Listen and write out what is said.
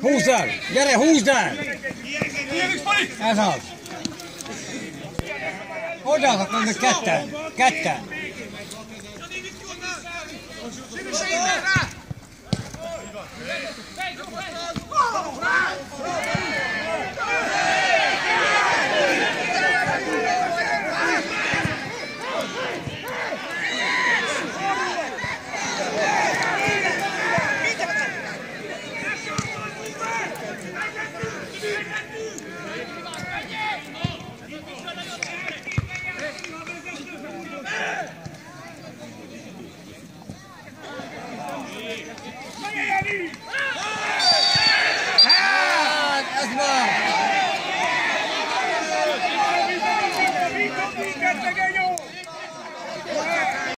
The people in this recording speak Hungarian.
Húzd el! Gyere, húzd el! Ez az. Odaadok meg ketten. Ketten.